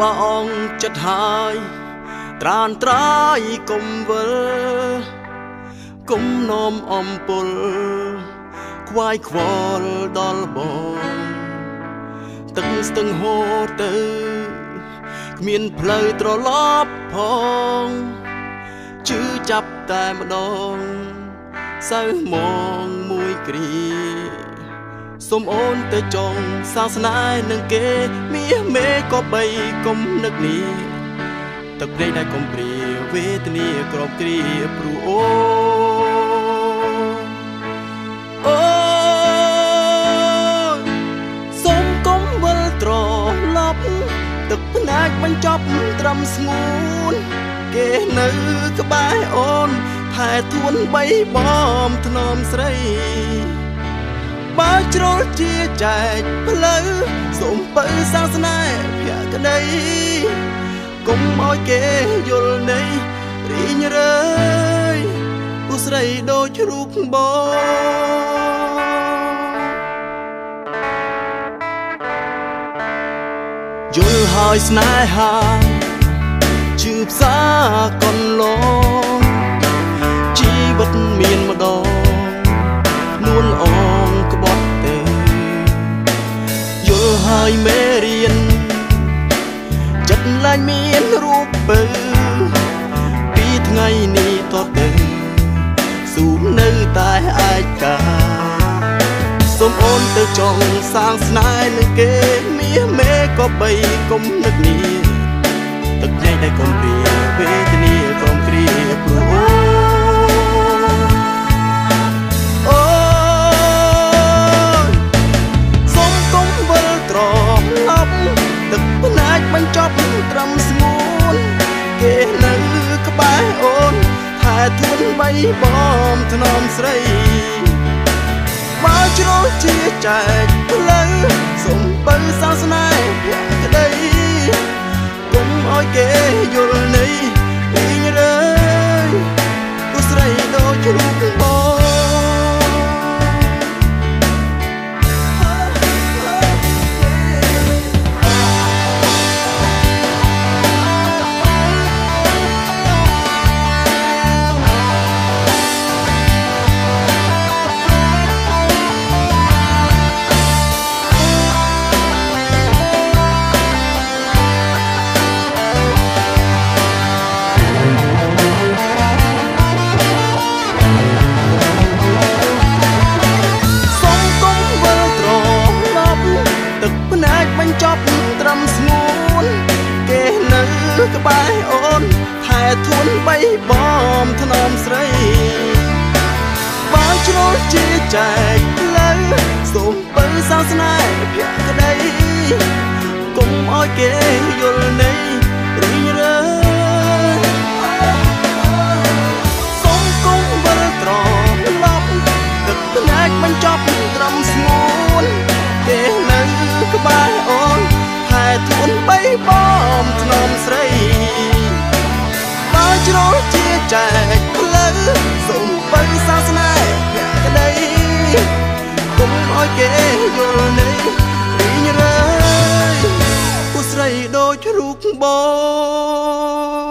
បើអង្គចិត្តហើយត្រានត្រាយកុំវិលគុំនោមអំពុលខ្វាយខ្វល់ដល់បងទឹកស្ទឹងហូរទៅគ្មានផ្លូវត្រឡប់ផងជឿចាប់តែម្ដងសៅមងមួយគ្រា សុំអូនទៅចង់សាសនានឹងគេមាសមេក៏បីគុំនឹកនេះទឹកព្រៃដែលកំព្រាវេទនាក្របគ្រាព្រោះអូអូសុំកុំវិលត្រឡប់ទឹកភ្នែកបញ្ចប់ត្រឹមស្ងួន គេនៅក្បែរអូនថែទួនបីបំធ្នមស្រី បើជ្រុលជាចែកផ្លូវសូមបើសាសនាភក្តីកុំឲ្យគេយល់នៃរីងរើយគូស្រីដូចរូបបងយល់ហើយស្នេហាជឿផ្សារកុនឡ យមេរៀនចិត្តលែងមានរូបពើពីថ្ងៃនេះតទៅស៊ូនៅតែឯកាសូមអូនទៅចង់សាងស្នេហ៍នឹងគេមាសមេក៏បីគុំនឹកនេះទឹកញ៉ៃដែលកំព្រាវេទនាក្រុមគ្រាព្រោះ ថែទួនបីបំធ្នមស្រីមកជ្រុលជាចែកផ្លូវសុំបើសាសនាភក្តីគុំឲ្យគេយល់ ក្បែរអូនថែធួនបីបំធ្នមស្រីបើជ្រុលជាចែកផ្លូវសូមបើសាសនាភក្តីកុំឲ្យគេយល់នៃរីងរើសូមកុំវិលត្រឡប់ទឹកភ្នែកបញ្ចប់ត្រឹមស្ងួនគេនៅក្បែរអូនថែទួនបីបំធ្នម ចែកផ្លូវសូមបើសាសនាភក្តីកុំឲ្យគេយល់នៃរីងរើយគូស្រីដូចរូបបង